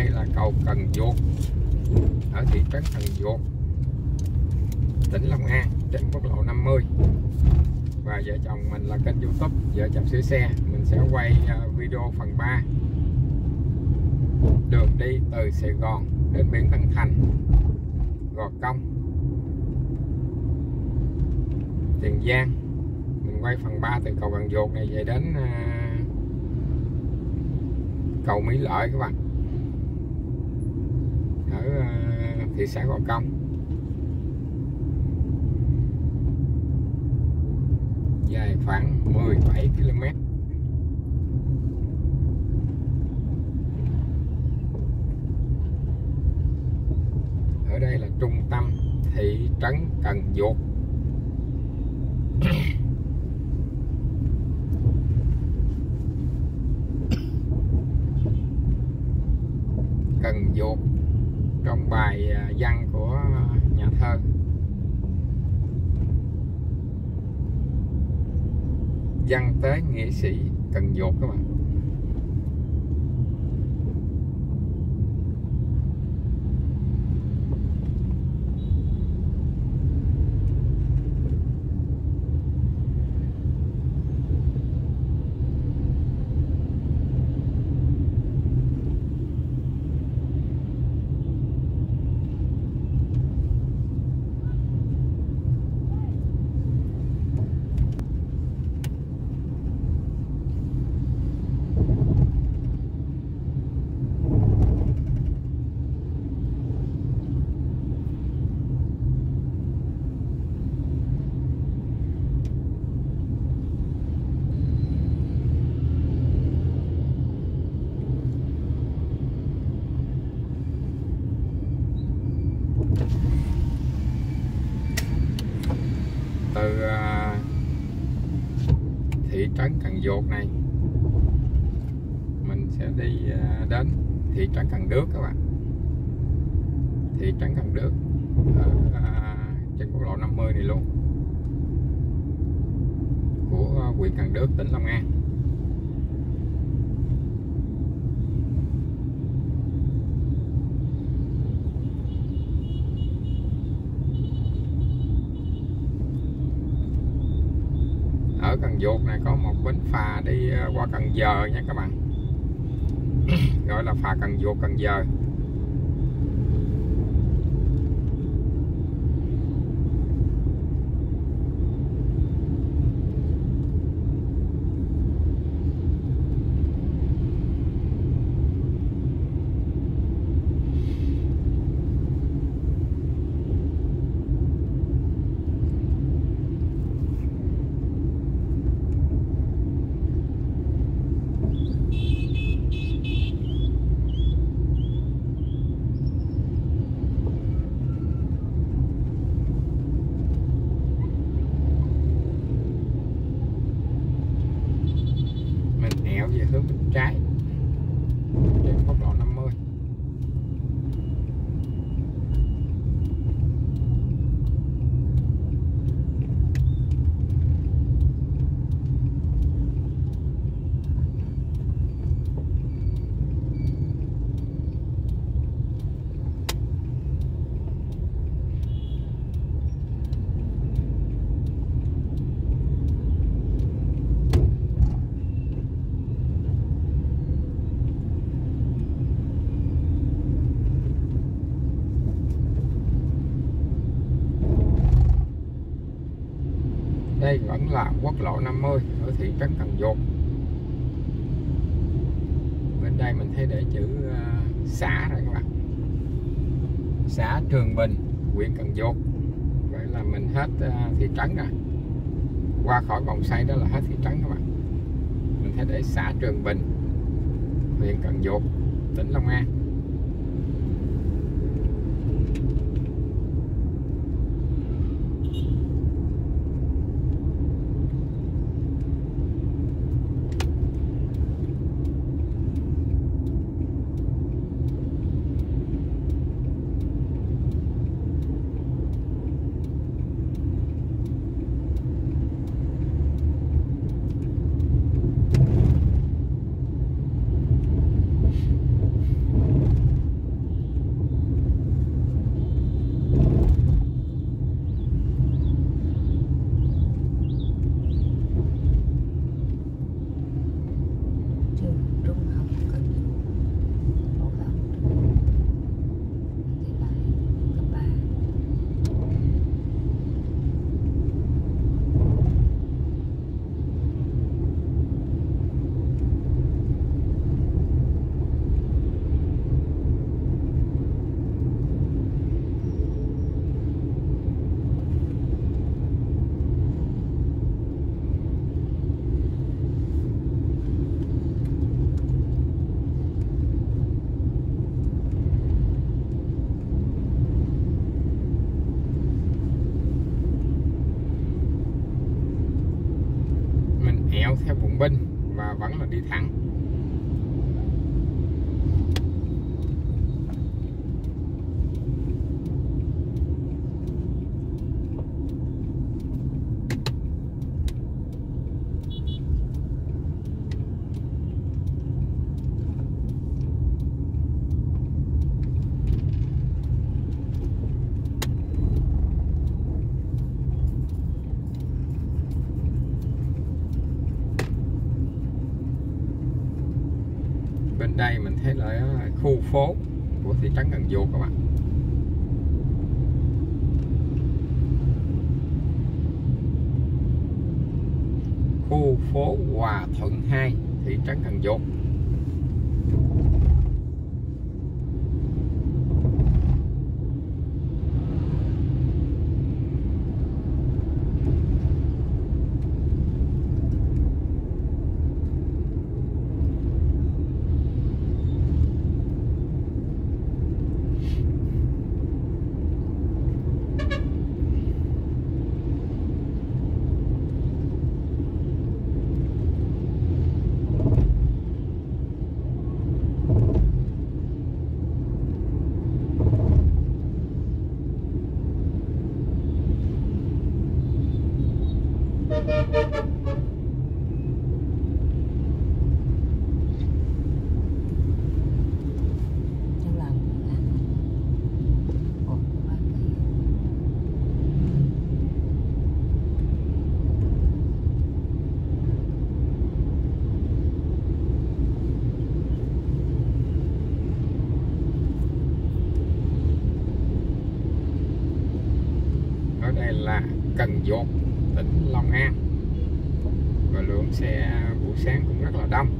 đây là cầu Cần Duột. Ở thị trấn Cần Duột, tỉnh Long An, trên quốc lộ 50 và vợ chồng mình là kênh youtube, vợ chồng sửa xe. Mình sẽ quay ờ, video phần 3 đường đi từ Sài Gòn đến biển Tân Thành, Gò Công, Tiền Giang. Mình quay phần 3 từ cầu Cần Duột này về đến ờ, cầu Mỹ Lợi các bạn ở ờ, thị xã Gò Công. Dài khoảng 17 km ở đây là trung tâm thị trấn Cần Duột Cần Duột trong bài à, văn của nhà thơ. Văn tế nghệ sĩ Cần dột các bạn từ à, thị trấn Cần Duột này. Mình sẽ đi à, đến thị trấn Cần Đước các bạn. Thị trấn Cần Đước, ở à, trên quốc lộ 50 này luôn. Của à, huyện Cần Đước, tỉnh Long An ở Cần Duột này, có một bến phà đi ờ, qua Cần Giờ nha các bạn. Gọi là phà Cần Duột Cần Giờ mình nẹo về hướng bên trái trên quốc lộ 50 đây vẫn là quốc lộ 50 ở thị trấn Cần Duột bên đây mình thấy để chữ à, xã rồi các bạn. Xã Trường Bình, huyện Cần Duột vậy là mình hết à, thị trấn rồi. Qua khỏi vòng xoay đó là hết thị trấn các bạn. Mình thấy để xã Trường Bình, huyện Cần Duột tỉnh Long An. Lên đây mình thấy là ờ, khu phố của thị trấn Cần Duộc các bạn. Khu phố Hòa Thuận 2 thị trấn Cần Duộc trong lòng Ủa, ba cây. ở đây là Cần Duộc tỉnh Long An và lượng xe buổi sáng cũng rất là đông.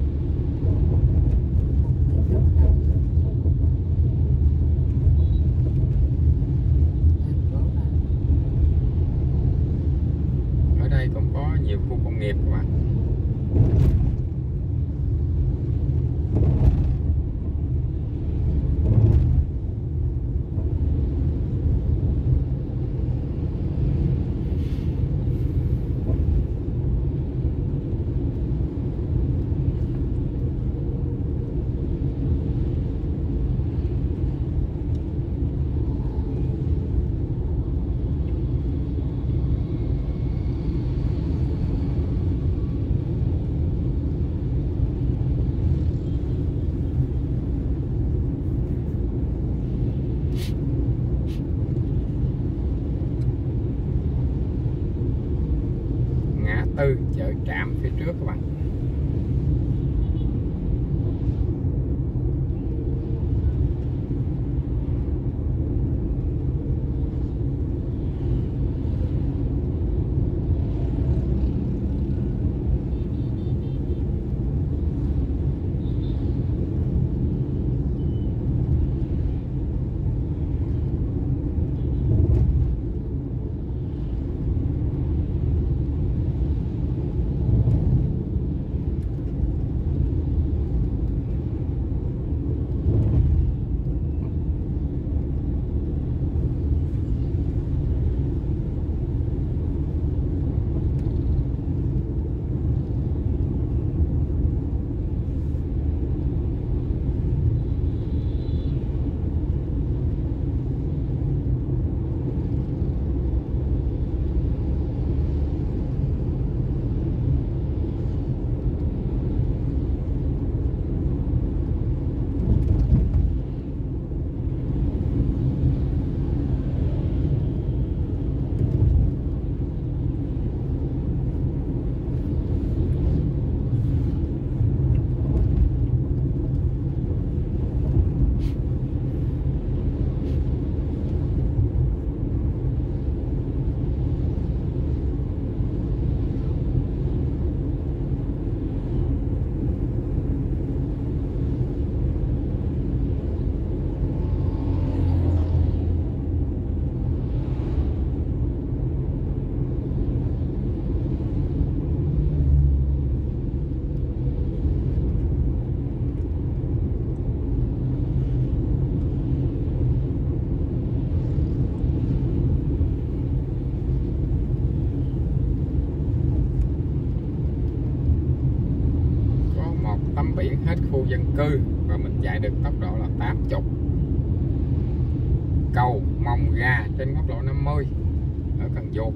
Cư và mình chạy được tốc độ là 80 cầu Mông gà trên quốc lộ 50 ở Cần Duộc.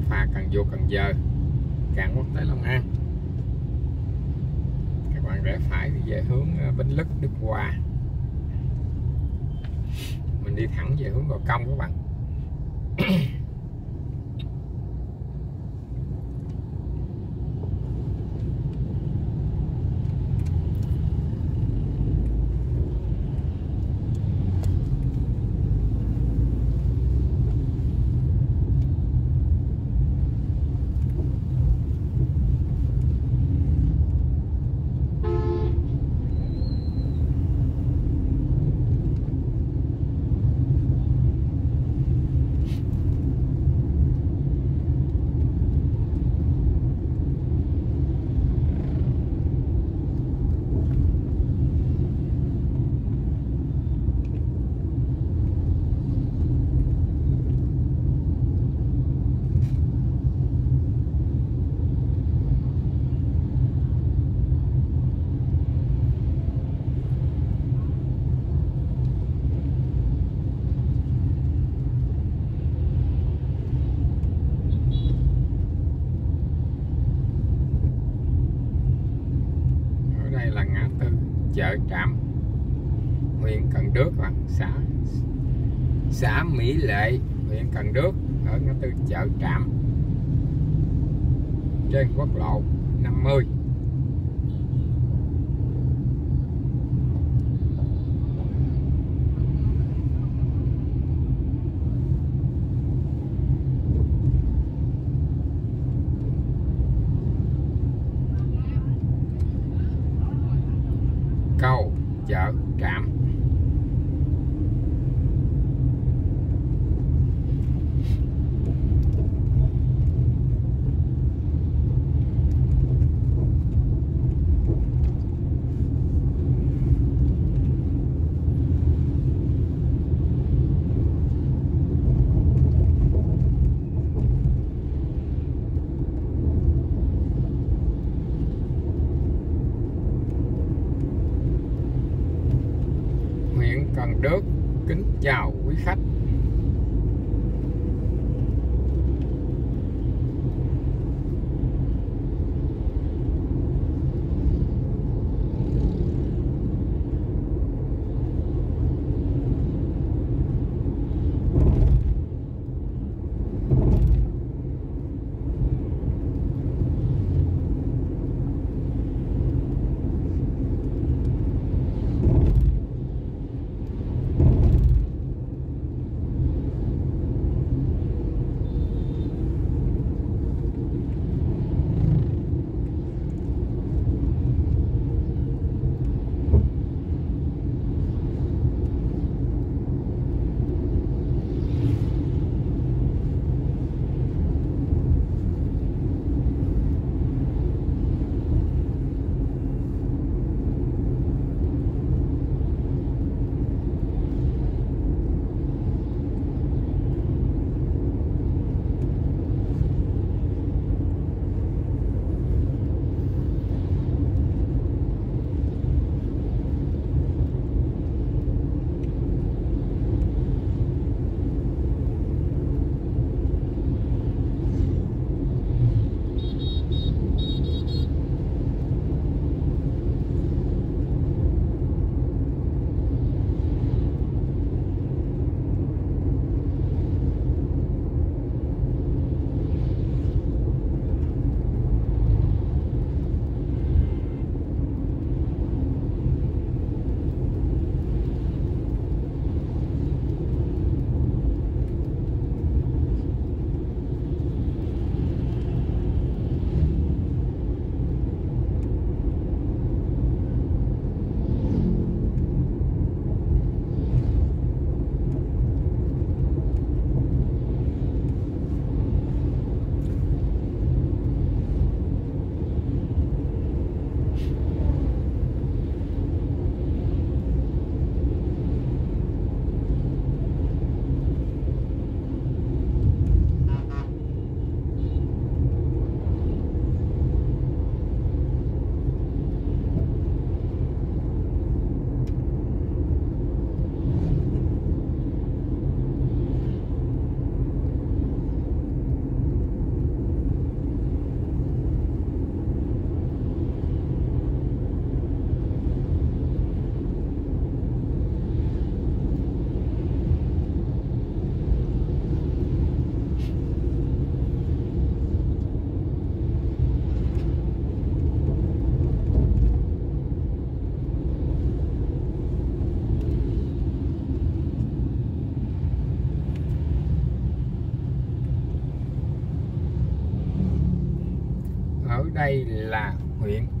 Phà Cần Duộc Cần Giờ cảng quốc tế Long An. Các bạn rẽ phải về hướng ờ, Bến Lức, Đức Hòa. Mình đi thẳng về hướng Gò Công các bạn chợ Trạm huyện Cần Đước và xã xã Mỹ Lệ, huyện Cần Đước, ở ngã tư chợ Trạm, trên quốc lộ 50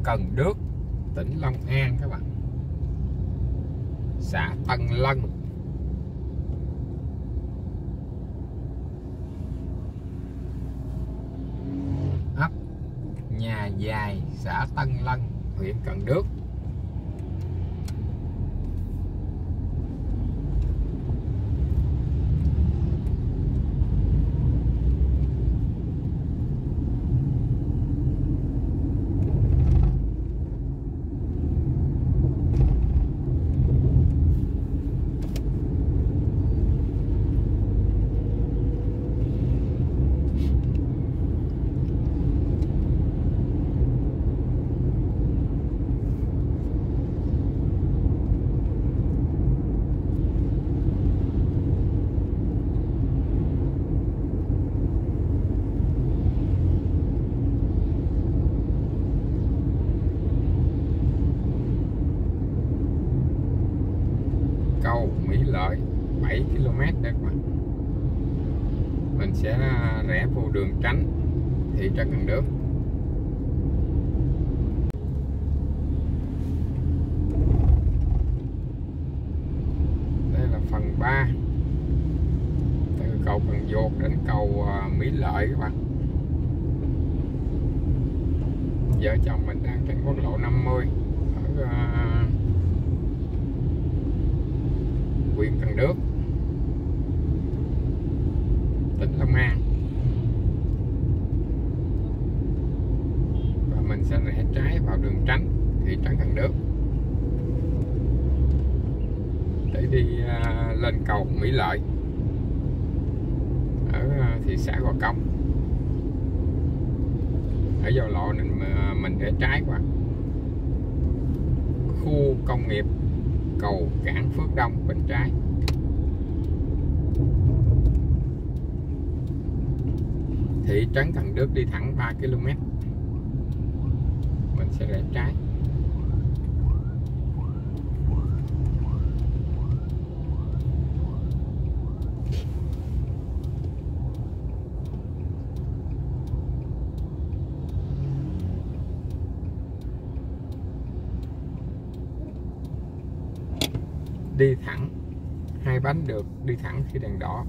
Cần Đước, tỉnh Long An các bạn. Xã Tân Lân. Ấp, nhà dài xã Tân Lân, huyện Cần Đước. Cầu đường tránh thị trấn Cần Đước. Đây là phần 3 từ cầu Cần Duột đến cầu à, Mỹ Lợi các bạn. Vợ chồng mình đang trên quốc lộ 50 ở à, huyện Cần Đước, tỉnh Long An và mình sẽ rẽ trái vào đường tránh thị trấn Cần Đước để đi uh, lên cầu Mỹ Lợi. Ở uh, thị xã Gò Công. Ở giao lộ nên mình để trái qua khu công nghiệp cầu cảng Phước Đông bên trái. Thị trấn Cần Đức đi thẳng 3 km mình sẽ rẽ trái. Đi thẳng. Hai bánh được đi thẳng khi đèn đỏ.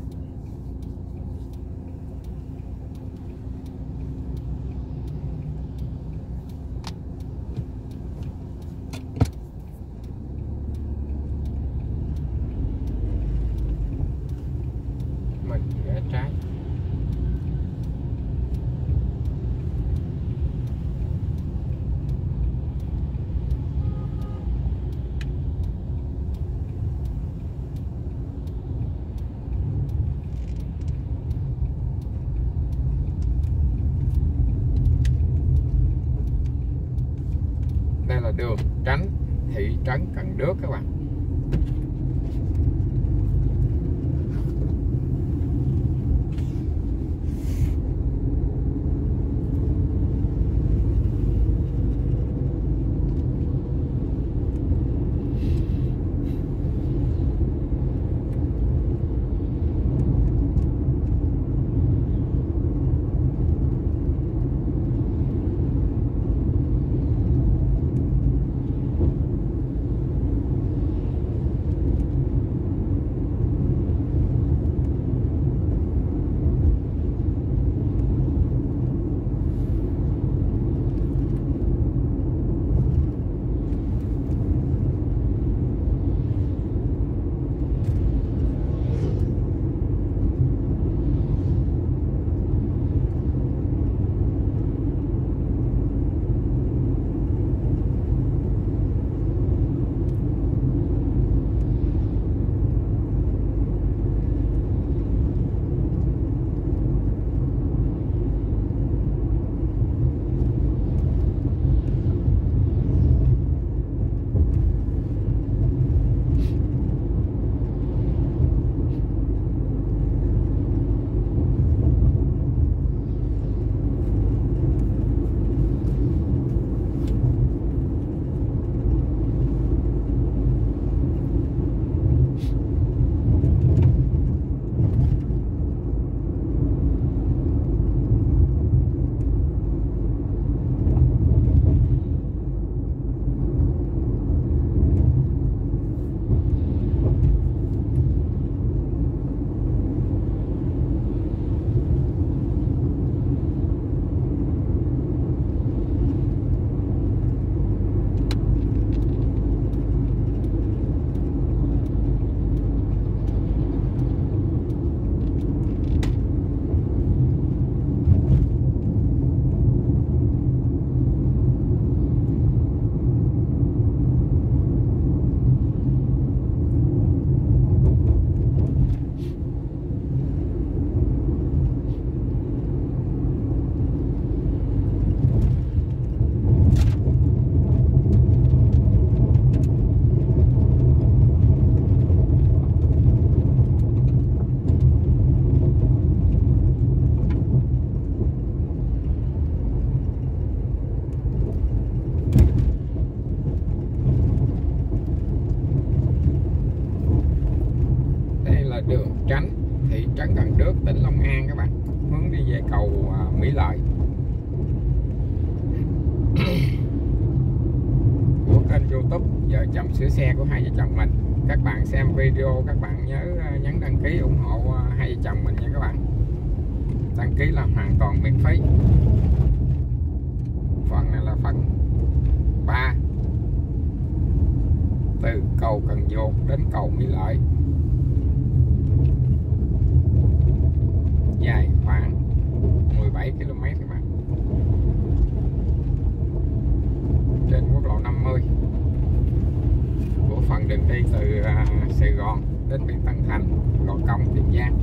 Đi từ à, Sài Gòn đến huyện Tân Thành, Gò Công, Tiền Giang.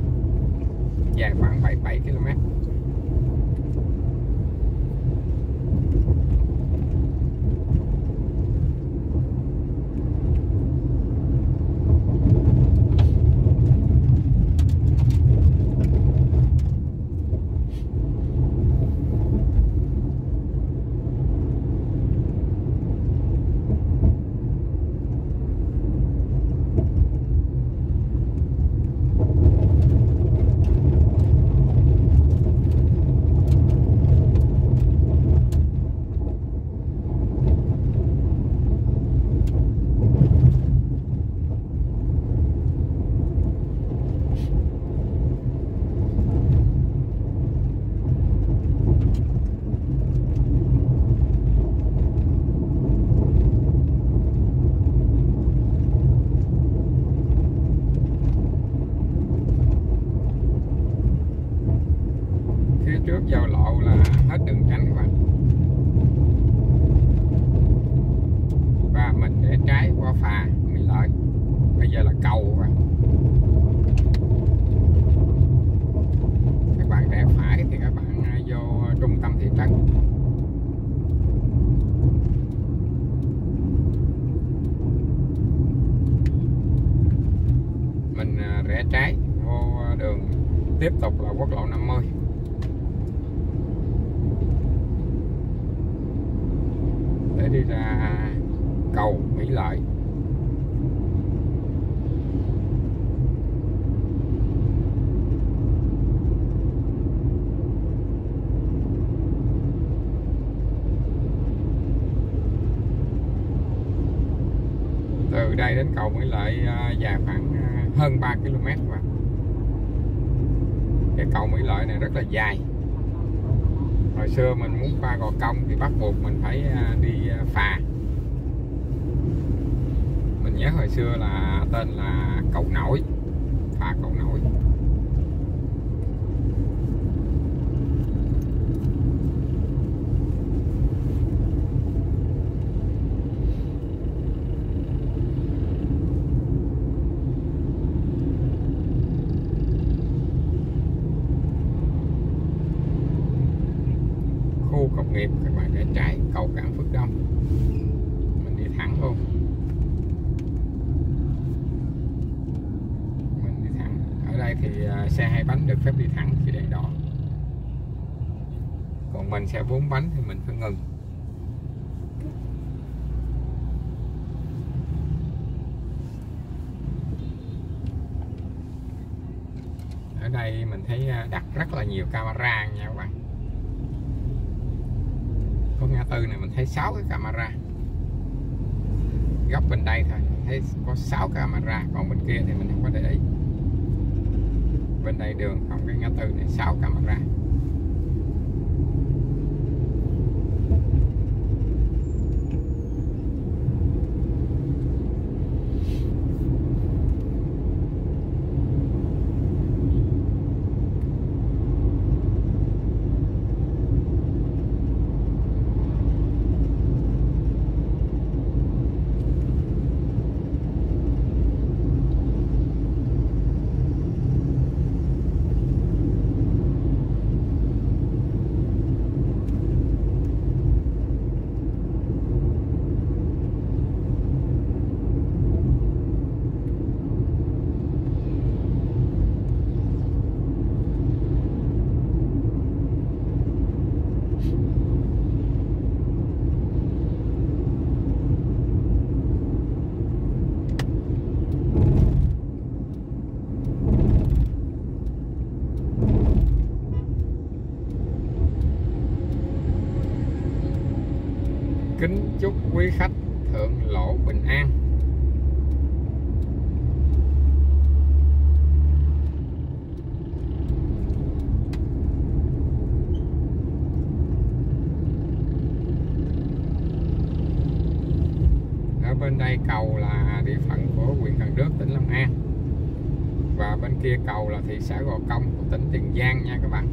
Dài khoảng 77 km trước giao lộ là hết đường tránh các bạn. và mình để trái qua phà Mỹ Lợi bây giờ là cầu các bạn các bạn rẽ phải thì các bạn à, vô trung tâm thị trấn mình à, rẽ trái vô đường tiếp tục là quốc lộ 50 để đi ra cầu Mỹ Lợi từ đây đến cầu Mỹ Lợi à, dài khoảng à, hơn 3 km mà. Cái cầu Mỹ Lợi này rất là dài. Hồi xưa mình muốn qua gò công thì bắt buộc mình phải à, đi à, phà. Mình nhớ hồi xưa là tên là cầu nổi, phà cầu nổi khu công nghiệp các bạn rẽ trái cầu cảng Phước Đông mình đi thẳng luôn mình đi thẳng ở đây thì à, xe hai bánh được phép đi thẳng khi đèn đỏ còn xe bốn bánh thì mình phải ngừng. Ở đây mình thấy à, đặt rất là nhiều camera nha các bạn. Có ngã tư này mình thấy 6 cái camera. Góc bên đây thôi thấy có 6 camera, còn bên kia thì mình không có để ý. Bên đây đường không, cái ngã tư này 6 camera. Kính chúc quý khách thượng lộ bình an. Ở bên đây cầu là địa phận của huyện Cần Đước, tỉnh Long An. Và bên kia cầu là thị xã Gò Công của tỉnh Tiền Giang nha các bạn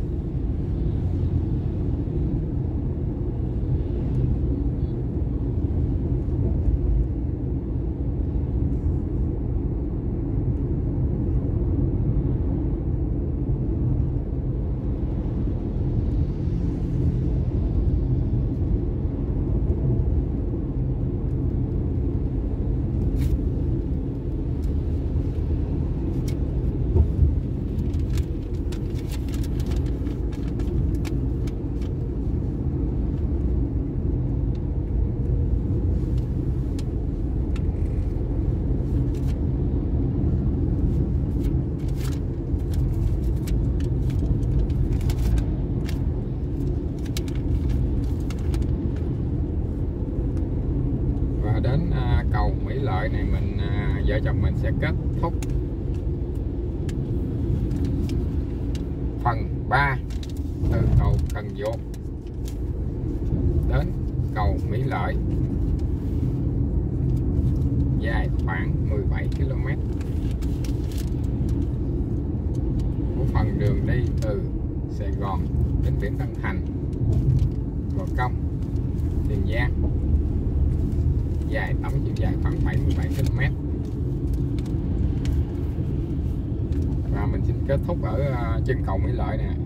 và đến à, cầu Mỹ Lợi này mình à, vợ chồng mình sẽ kết thúc phần 3 từ cầu Cần Duột đến cầu Mỹ Lợi dài khoảng 17 km của phần đường đi từ Sài Gòn đến biển Tân Thành Gò Công Tiền Giang dài tổng chiều dài khoảng 77 km. Và mình xin kết thúc ở à, chân cầu Mỹ Lợi nè.